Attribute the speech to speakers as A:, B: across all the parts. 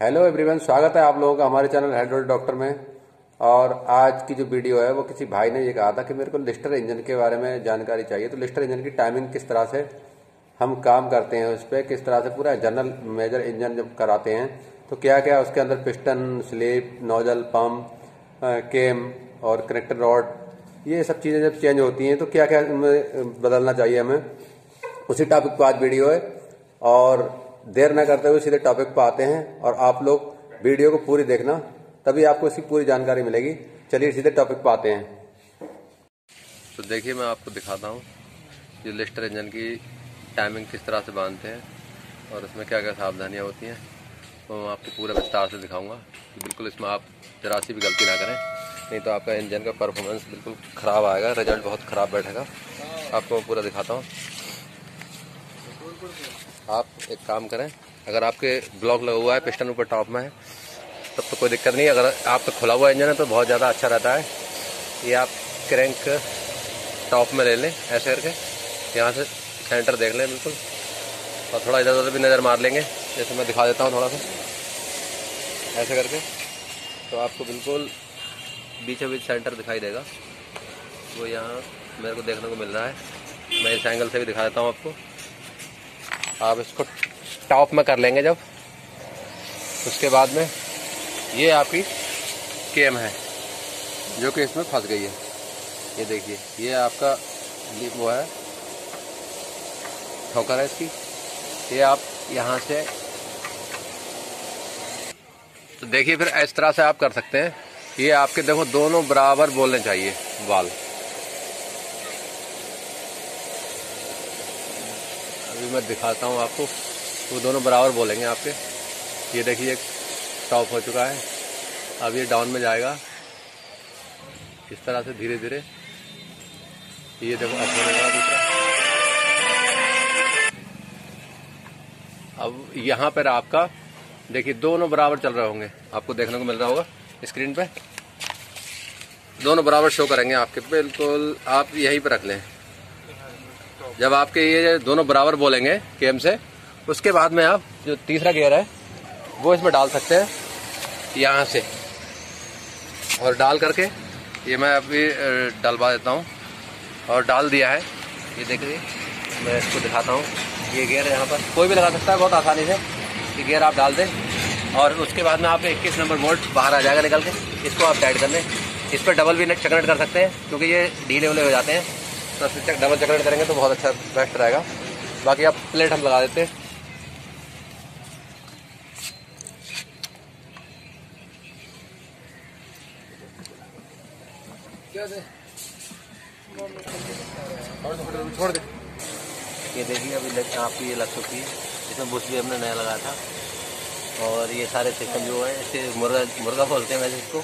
A: Hello everyone स्वागत है आप लोगों का हमारे चैनल हेड डॉक्टर में। और आज की जो वीडियो है, वो किसी भाई ने ये कहा था कि मेरे को लिस्टर इंजन के बारे में जानकारी चाहिए। तो लिस्टर इंजन की टाइमिंग किस तरह से हम काम करते हैं उस पर किस तरह से पूरा जनरल मेजर इंजन जब कराते हैं तो क्या क्या उसके अंदर piston sleep nozzle pump cam और कनेक्टर रॉड ये सब चीज़ें जब चेंज होती हैं तो क्या क्या बदलना चाहिए हमें। उसी टॉपिक पर आज वीडियो है। और देर न करते हुए सीधे टॉपिक पर आते हैं और आप लोग वीडियो को पूरी देखना, तभी आपको इसकी पूरी जानकारी मिलेगी। चलिए सीधे टॉपिक पर आते हैं।
B: तो देखिए, मैं आपको दिखाता हूँ ये लिस्टर इंजन की टाइमिंग किस तरह से बांधते हैं और इसमें क्या क्या सावधानियाँ होती हैं। तो मैं आपको पूरे विस्तार से दिखाऊँगा कि बिल्कुल इसमें आप जरा सी भी गलती ना करें, नहीं तो आपका इंजन का परफॉर्मेंस बिल्कुल ख़राब आएगा रिज़ल्ट बहुत ख़राब बैठेगा। आपको मैं पूरा दिखाता हूँ। आप एक काम करें, अगर आपके ब्लॉक लगा हुआ है, पिस्टन ऊपर टॉप में है, तब तो कोई दिक्कत नहीं अगर आपका खुला हुआ इंजन है तो बहुत ज़्यादा अच्छा रहता है। ये आप क्रैंक टॉप में ले लें, ऐसे करके। यहाँ से सेंटर देख लें, बिल्कुल। और थोड़ा इधर उधर भी नज़र मार लेंगे। जैसे मैं दिखा देता हूँ थोड़ा सा। ऐसे करके। तो आपको बिल्कुल बीचों बीच सेंटर दिखाई देगा। वो यहाँ मेरे को देखने को मिल रहा है। मैं इस एंगल से भी दिखा देता हूँ आपको। आप इसको टॉप में कर लेंगे जब। उसके बाद में ये आपकी केम है, जो कि इसमें फंस गई है। ये देखिए, ये आपका वो है, ठोकर है इसकी। ये आप यहाँ से तो देखिए फिर इस तरह से आप कर सकते हैं। ये आपके देखो, दोनों बराबर बोलने चाहिए वाल अभी मैं दिखाता हूँ आपको। वो दोनों बराबर बोलेंगे आपके। ये देखिए टॉप हो चुका है। अब ये डाउन में जाएगा। इस तरह से धीरे धीरे ये देखो, अब यहाँ पर आपका, देखिए, दोनों बराबर चल रहे होंगे। आपको देखने को मिल रहा होगा स्क्रीन पे। दोनों बराबर शो करेंगे आपके। बिल्कुल, आप यहीं पर रख लें। जब आपके ये दोनों बराबर बोलेंगे केम से, उसके बाद में आप जो तीसरा गियर है, वो इसमें डाल सकते हैं यहाँ से। और डाल करके, ये मैं अभी डलवा देता हूँ। और डाल दिया है। ये देखिए, मैं इसको दिखाता हूँ। ये गियर यहाँ पर। कोई भी लगा सकता है, बहुत आसानी से। ये गियर आप डाल दें। और उसके बाद में आप इक्कीस नंबर बोल्ट बाहर आ जाएगा निकल के। इसको आप टाइट कर लें। इस पर डबल भी चकनेट कर सकते हैं, क्योंकि ये ढीले उले हो जाते हैं। तो डबल चकनेट करेंगे तो बहुत अच्छा बेस्ट रहेगा। बाकी आप प्लेट हम लगा देते हैं। ये देखिए अभी लग, आपकी ये लग चुकी है। इसमें बुश भी हमने नया लगाया था। और ये सारे सिस्टम जो है इसे मुर्गा मुर्गा बोलते हैं वैसे इसको।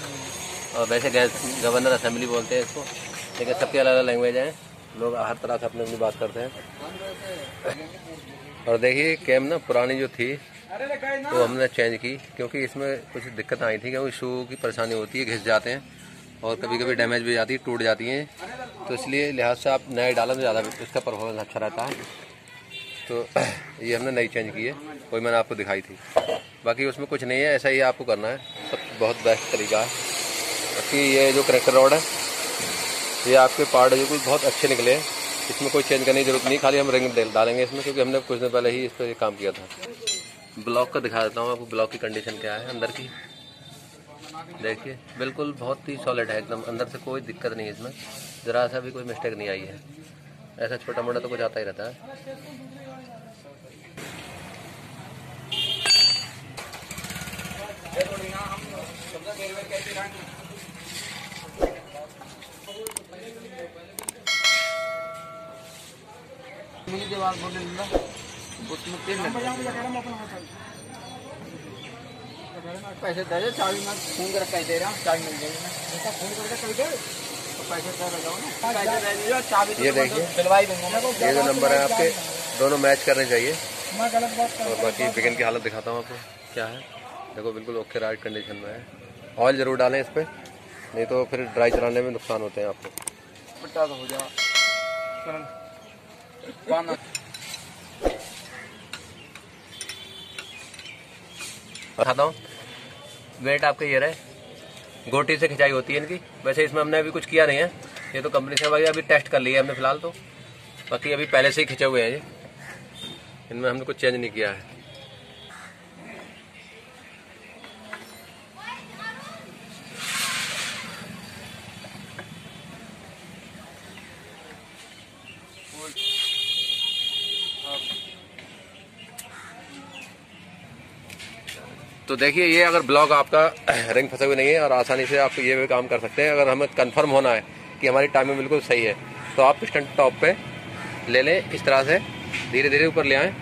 B: और वैसे गवर्नर असेंबली बोलते हैं इसको। लेकिन सबके अलग अलग लैंग्वेज हैं। लोग हर तरह से अपनी अपनी बात करते हैं। और देखिए कैम ना पुरानी जो थी तो हमने चेंज की, क्योंकि इसमें कुछ दिक्कत आई थी क्योंकि शू की परेशानी होती है, घिस जाते हैं और कभी कभी डैमेज भी जाती है, टूट जाती हैं। तो इसलिए लिहाज से आप नए डालें तो ज़्यादा इसका परफॉर्मेंस अच्छा रहता है। तो ये हमने नई चेंज की है कोई मैंने आपको दिखाई थी। बाकी उसमें कुछ नहीं है, ऐसा ही आपको करना है। सब बहुत बेस्ट तरीका है। बाकी ये जो करेक्टर रॉड है ये आपके पार्ट बिल्कुल बहुत अच्छे निकले इसमें कोई चेंज करने की ज़रूरत नहीं, खाली हम रिंग डालेंगे इसमें, क्योंकि हमने कुछ दिन पहले ही इस पर काम किया था। ब्लॉक का दिखा देता हूँ, आपको ब्लॉक की कंडीशन क्या है, अंदर की। देखिए, बिल्कुल बहुत ही सॉलिड है, एकदम अंदर से कोई दिक्कत नहीं है इसमें। ज़रा सा भी कोई मिस्टेक नहीं आई है। ऐसा छोटा मोटा तो कुछ आता ही रहता है। पैसे दे दे चाबी मैं फ़ोन कर कह दे रहा हूँ चाबी मिल जाएगी। मैं फ़ोन करके कह दे तो दीजिए चाबी ये देखिए। ये जो नंबर है आपके दोनों मैच करने चाहिए। और बाकी बिगन की हालत दिखाता हूँ आपको क्या है। देखो बिल्कुल ओके राइट कंडीशन में है। ऑयल ज़रूर डालें इस पर नहीं तो फिर ड्राई चलाने में नुकसान होते हैं आपको। तो हो जाओ
A: बताता हूँ। वेट आपका ये रहे गोटी से खिंचाई होती है इनकी। वैसे इसमें हमने अभी कुछ किया नहीं है। ये तो कंपनी से भाई अभी टेस्ट कर लिया हमने फ़िलहाल तो। बाकी अभी पहले से ही खिंचे हुए हैं ये। इनमें हमने कुछ चेंज नहीं किया है। तो देखिए, ये अगर ब्लॉक आपका रिंग फंसे हुए नहीं है और आसानी से आप ये भी काम कर सकते हैं, अगर हमें कंफर्म होना है कि हमारी टाइमिंग बिल्कुल सही है तो आप पिस्टन टॉप पे ले लें, इस तरह से धीरे धीरे ऊपर ले आए।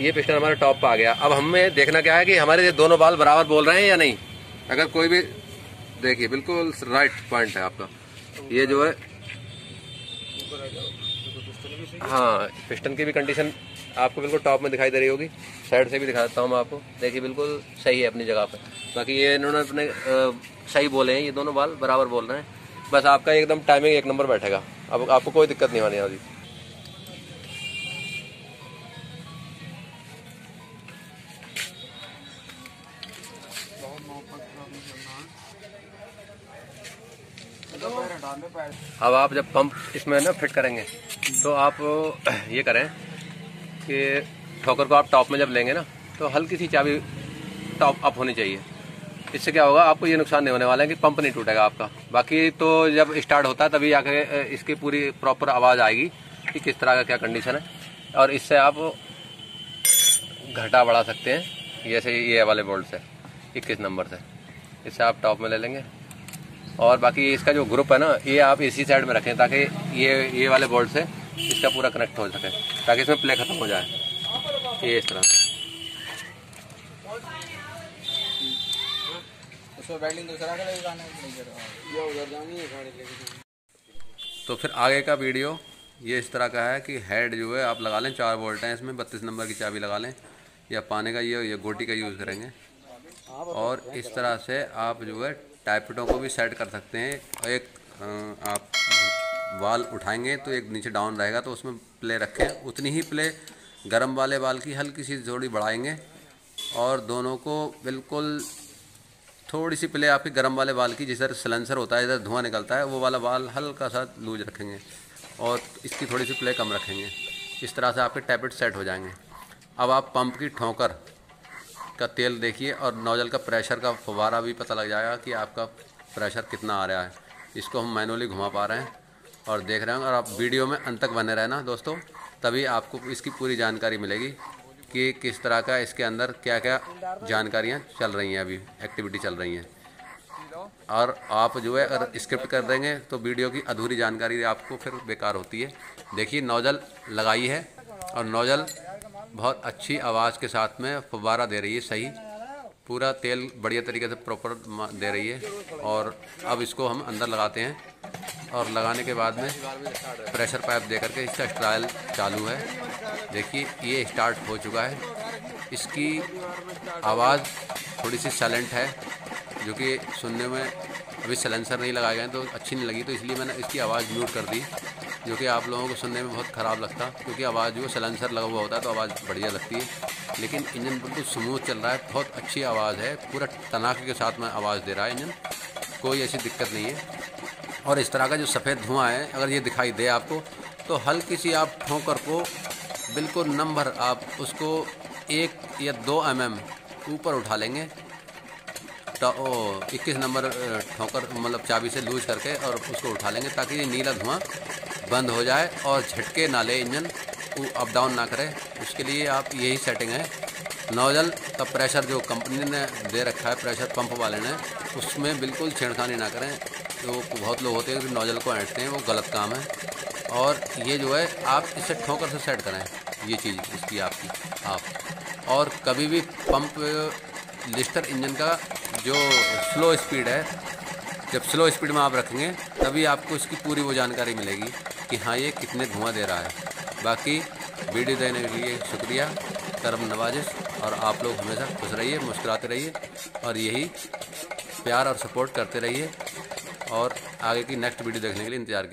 A: ये पिस्टन हमारे टॉप पर आ गया। अब हमें देखना क्या है कि हमारे ये दोनों बाल बराबर बोल रहे हैं या नहीं? अगर कोई भी, देखिए, बिल्कुल राइट पॉइंट है आपका। ये जो है हाँ पिस्टन की भी कंडीशन आपको बिल्कुल टॉप में दिखाई दे रही होगी। साइड से भी दिखाता हूँ मैं आपको। देखिए, बिल्कुल सही है अपनी जगह पे। बाकी ये इन्होंने अपने सही बोले हैं, ये दोनों बाल बराबर बोल रहे हैं। बस आपका एकदम टाइमिंग एक नंबर बैठेगा। अब आपको कोई दिक्कत नहीं होनी अभी अब आप जब पंप इसमें ना फिट करेंगे तो आप, ये करें कि ठोकर को आप टॉप में जब लेंगे ना तो हल्की सी चाबी टॉप अप होनी चाहिए। इससे क्या होगा, आपको ये नुकसान नहीं होने वाला है कि पंप नहीं टूटेगा आपका। बाकी तो जब स्टार्ट होता है, तभी आके इसकी पूरी प्रॉपर आवाज़ आएगी कि किस तरह का क्या कंडीशन है। और इससे आप घटा बढ़ा सकते हैं, जैसे ये वाले बोल्ट से इक्कीस नंबर से। इससे आप टॉप में ले लेंगे। और बाकी इसका जो ग्रुप है ना, ये आप इसी साइड में रखें ताकि ये ये वाले बोल्ट से इसका पूरा कनेक्ट हो सके ताकि इसमें प्ले खत्म हो जाए। ये इस तरह। तो फिर आगे का वीडियो ये इस तरह का है कि हेड जो है आप लगा लें चार बोल्ट हैं इसमें बत्तीस नंबर की चाबी लगा लें या पाने का ये या गोटी का यूज़ करेंगे। और इस तरह से आप जो है टाइपटों को भी सेट कर सकते हैं। एक आप वाल उठाएँगे तो एक नीचे डाउन रहेगा तो उसमें प्ले रखें। उतनी ही प्ले गर्म वाले बाल की हल्की सी थोड़ी बढ़ाएँगे और दोनों को बिल्कुल थोड़ी सी प्ले आपके गर्म वाले बाल की, जिधर सलेंसर होता है इधर धुआँ निकलता है, वो वाला बाल हल्का सा लूज रखेंगे और इसकी थोड़ी सी प्ले कम रखेंगे। इस तरह से आपके टैबलेट सेट हो जाएँगे। अब आप पंप की ठोकर का तेल देखिए और नोजल का प्रेशर का फवारा भी पता लग जाएगा कि आपका प्रेशर कितना आ रहा है। इसको हम मैनुअली घुमा पा रहे हैं। और देख रहे हैं और आप वीडियो में अंत तक बने रहना दोस्तों, तभी आपको इसकी पूरी जानकारी मिलेगी कि किस तरह का इसके अंदर क्या क्या जानकारियाँ चल रही हैं अभी एक्टिविटी चल रही हैं। और आप जो है अगर स्क्रिप्ट कर देंगे तो वीडियो की अधूरी जानकारी आपको फिर बेकार होती है। देखिए, नोजल लगाई है और नोजल बहुत अच्छी आवाज़ के साथ में फवारा दे रही है सही। पूरा तेल बढ़िया तरीके से प्रॉपर दे रही है और अब इसको हम अंदर लगाते हैं। और लगाने के बाद में प्रेशर पाइप दे करके इसका ट्रायल चालू है। देखिए, ये स्टार्ट हो चुका है। इसकी आवाज़ थोड़ी सी साइलेंट है, जो कि सुनने में अभी सलेंसर नहीं लगाए गए तो अच्छी नहीं लगी तो इसलिए मैंने इसकी आवाज़ म्यूट कर दी, जो कि आप लोगों को सुनने में बहुत ख़राब लगता, क्योंकि आवाज़ जो सलेंसर लगा हुआ होता है तो आवाज़ बढ़िया लगती है। लेकिन इंजन बिल्कुल स्मूथ चल रहा है, बहुत अच्छी आवाज़ है, पूरा तनाके के साथ में आवाज़ दे रहा है इंजन, कोई ऐसी दिक्कत नहीं है। और इस तरह का जो सफ़ेद धुआँ है, अगर ये दिखाई दे आपको तो हल्की सी आप ठोकर को बिल्कुल नंबर आप उसको एक या दो एम mm ऊपर उठा लेंगे। तो इक्कीस नंबर ठोकर मतलब चाबी से लूज करके और उसको उठा लेंगे ताकि ये नीला धुआँ बंद हो जाए और झटके ना ले इंजन अप डाउन ना करे। उसके लिए आप यही सेटिंग है। नोजल का प्रेशर जो कंपनी ने दे रखा है प्रेशर पंप वाले ने, उसमें बिल्कुल छेड़खानी ना करें। तो बहुत लोग होते हैं कि नोजल को ऐंठते हैं, वो गलत काम है। और ये जो है, आप इसे ठोकर से सेट करें, ये चीज़ इसकी आपकी, आप। और कभी भी पंप लिस्टर इंजन का जो स्लो स्पीड है, जब स्लो स्पीड में आप रखेंगे, तभी आपको इसकी पूरी वो जानकारी मिलेगी कि हाँ ये कितने धुआँ दे रहा है। बाकी वीडियो देने के लिए शुक्रिया, करम नवाजिश। और आप लोग हमेशा खुश रहिए, मुस्कुराते रहिए और यही प्यार और सपोर्ट करते रहिए और आगे की नेक्स्ट वीडियो देखने के लिए इंतज़ार